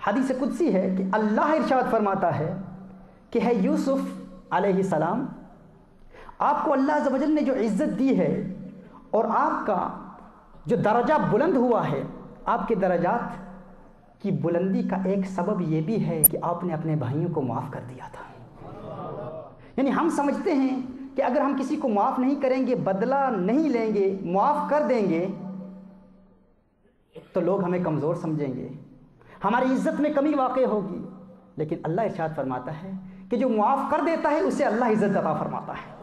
हदीस कुदसी है कि अल्लाह इरशाद फरमाता है कि है यूसुफ सलाम, आपको अल्लाह जवजल ने जो इज़्ज़त दी है और आपका जो दर्जा बुलंद हुआ है, आपके दर्जात की बुलंदी का एक सबब ये भी है कि आपने अपने भाइयों को माफ़ कर दिया था। यानी हम समझते हैं कि अगर हम किसी को माफ़ नहीं करेंगे, बदला नहीं लेंगे, माफ़ कर देंगे तो लोग हमें कमज़ोर समझेंगे। हमारी इज़्ज़त में कमी वाक़ होगी। लेकिन अल्लाह इर्शाद फरमाता है कि जो मुआफ़ कर देता है, उसे अल्लाह इज़्ज़त अता फरमाता है।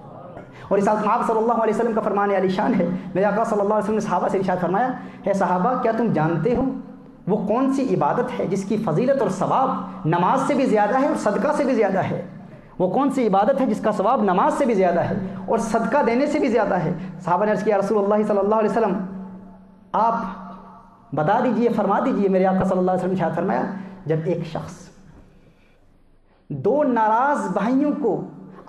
और इस आप सल्लल्लाहु अलैहि वसल्लम का फरमान अलीशान है। मेरे आका सल्लल्लाहु अलैहि वसल्लम ने सहाबा से इरशाद फरमाया, है सहाबा, क्या तुम जानते हो वो कौन सी इबादत है जिसकी फजीलत और सवाब नमाज़ से भी ज़्यादा है और सदका से भी ज़्यादा है? वो कौन सी इबादत है जिसका सवाब नमाज़ से भी ज़्यादा है और सदका देने से भी ज़्यादा है? साहबा ने अर्ज़ किया रसूल सल्लल्लाहु अलैहि वसल्लम, आप बता दीजिए, फरमा दीजिए, मेरे आपका सल्लल्लाहु अलैहि वसल्लम फरमाया, जब एक शख्स दो नाराज़ भाइयों को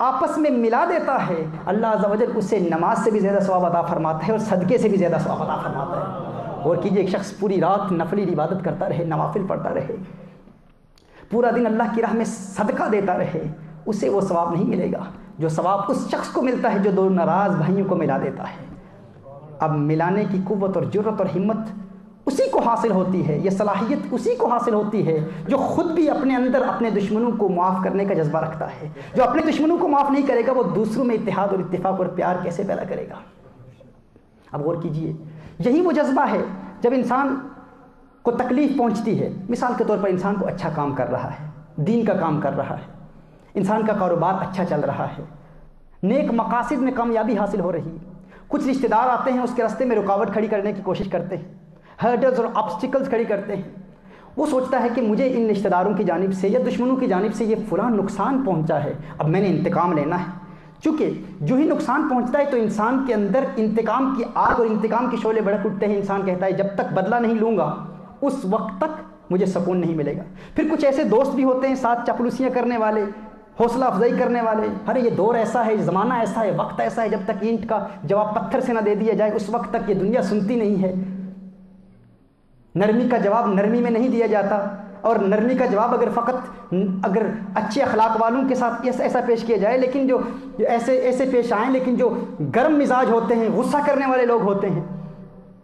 आपस में मिला देता है, अल्लाह अजल उसे नमाज़ से भी ज़्यादा स्वाब अदा फरमाता है और सदक़े से भी ज़्यादा स्वाब अदा फरमाता है। और कीजिए, एक शख्स पूरी रात नफली इबादत करता रहे, नवाफिल पढ़ता रहे, पूरा दिन अल्लाह की राह में सदका देता रहे, उसे वो सवाब नहीं मिलेगा। जो सवाब उस शख्स को मिलता है, जो दो नाराज़ भाइयों को मिला देता है। अब मिलाने की कुत और ज़रूरत और हिम्मत उसी को हासिल होती है, ये सलाहियत उसी को हासिल होती है जो ख़ुद भी अपने अंदर अपने दुश्मनों को माफ़ करने का जज्बा रखता है। जो अपने दुश्मनों को माफ़ नहीं करेगा, वो दूसरों में इतिहाद और इतफाक़ और प्यार कैसे पैदा करेगा? अब गौर कीजिए, यही वो जज्बा है जब इंसान को तकलीफ़ पहुँचती है। मिसाल के तौर पर इंसान को अच्छा काम कर रहा है, दीन का काम कर रहा है, इंसान का कारोबार अच्छा चल रहा है, नेक मकासद में कामयाबी हासिल हो रही है, कुछ रिश्तेदार आते हैं, उसके रास्ते में रुकावट खड़ी करने की कोशिश करते हैं हर्डल्स और ऑब्स्टिकल्स खड़ी करते हैं। वो सोचता है कि मुझे इन रिश्तेदारों की जानब से या दुश्मनों की जानब से ये फुला नुकसान पहुँचा है। अब मैंने इंतकाम लेना है। चूँकि जो ही नुकसान पहुँचता है तो इंसान के अंदर इंतकाम की आग और इंतकाम के शोले भड़क उठते हैं। इंसान कहता है, जब तक बदला नहीं लूँगा, उस वक्त तक मुझे सुकून नहीं मिलेगा। फिर कुछ ऐसे दोस्त भी होते हैं, साथ चपलूसियाँ करने वाले, हौसला अफजाई करने वाले। अरे, ये दौर ऐसा है ज़माना ऐसा है, वक्त ऐसा है, जब तक ईंट का जवाब पत्थर से ना दे दिया जाए, उस वक्त तक ये दुनिया सुनती नहीं है। नरमी का जवाब नरमी में नहीं दिया जाता। और नरमी का जवाब अगर फ़कत, अगर अच्छे अखलाक वालों के साथ ऐसा ऐसा पेश किया जाए, लेकिन जो ऐसे ऐसे पेश आएँ, लेकिन जो गर्म मिजाज होते हैं, गुस्सा करने वाले लोग होते हैं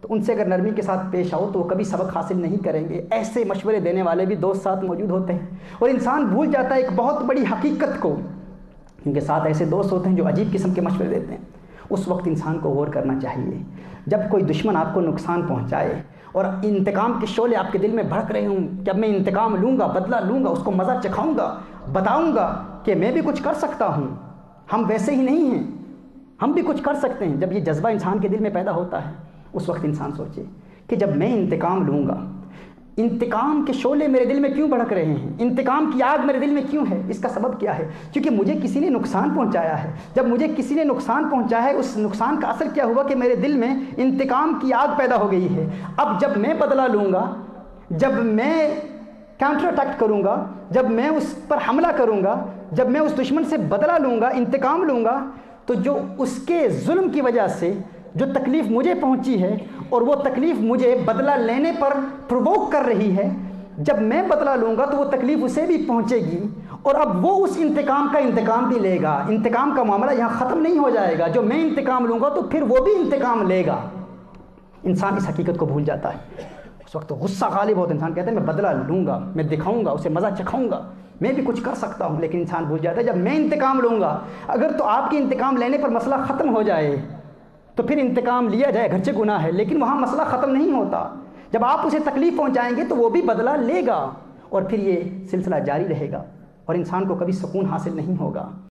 तो उनसे अगर नरमी के साथ पेश आओ तो वो कभी सबक हासिल नहीं करेंगे। ऐसे मशवरे देने वाले भी दोस्त साथ मौजूद होते हैं। और इंसान भूल जाता है एक बहुत बड़ी हकीकत को। उनके साथ ऐसे दोस्त होते हैं जो अजीब किस्म के मशवरे देते हैं। उस वक्त इंसान को गौर करना चाहिए। जब कोई दुश्मन आपको नुकसान पहुँचाए और इंतकाम के शोले आपके दिल में भड़क रहे हूँ। कि अब मैं इंतकाम लूँगा, बदला लूँगा, उसको मज़ा चखाऊँगा, बताऊँगा कि मैं भी कुछ कर सकता हूँ। हम वैसे ही नहीं हैं। हम भी कुछ कर सकते हैं। जब ये जज्बा इंसान के दिल में पैदा होता है, उस वक्त इंसान सोचे कि जब मैं इंतकाम लूँगा इंतकाम के शोले मेरे दिल में क्यों भड़क रहे हैं? इंतकाम की आग मेरे दिल में क्यों है? इसका सबब क्या है? क्योंकि मुझे किसी ने नुकसान पहुँचाया है। जब मुझे किसी ने नुकसान पहुँचाया है, उस नुकसान का असर क्या हुआ कि मेरे दिल में इंतकाम की आग पैदा हो गई है? अब जब मैं बदला लूँगा, जब मैं काउंटर अटैक करूँगा, जब मैं उस पर हमला करूँगा, जब मैं उस दुश्मन से बदला लूँगा, इंतकाम लूँगा तो जो उसके जुल्म की वजह से जो तकलीफ़ मुझे पहुँची है और वो तकलीफ़ मुझे बदला लेने पर प्रोवोक कर रही है, जब मैं बदला लूँगा तो वो तकलीफ़ उसे भी पहुँचेगी और अब वो उस इंतकाम का इंतकाम भी लेगा। इंतकाम का मामला यहाँ ख़त्म नहीं हो जाएगा। जो मैं इंतकाम लूँगा तो फिर वो भी इंतकाम लेगा। इंसान इस हकीकत को भूल जाता है। उस वक्त तो गुस्सा गालिब होता है। इंसान कहता है, मैं बदला लूँगा, मैं दिखाऊँगा, उसे मज़ा चखाऊँगा, मैं भी कुछ कर सकता हूँ। लेकिन इंसान भूल जाता है, जब मैं इंतकाम लूँगा, अगर तो आपके इंतकाम लेने पर मसला ख़त्म हो जाए तो फिर इंतकाम लिया जाए, घर से गुना है, लेकिन वहाँ मसला ख़त्म नहीं होता। जब आप उसे तकलीफ़ पहुँचाएँगे तो वो भी बदला लेगा और फिर ये सिलसिला जारी रहेगा और इंसान को कभी सुकून हासिल नहीं होगा।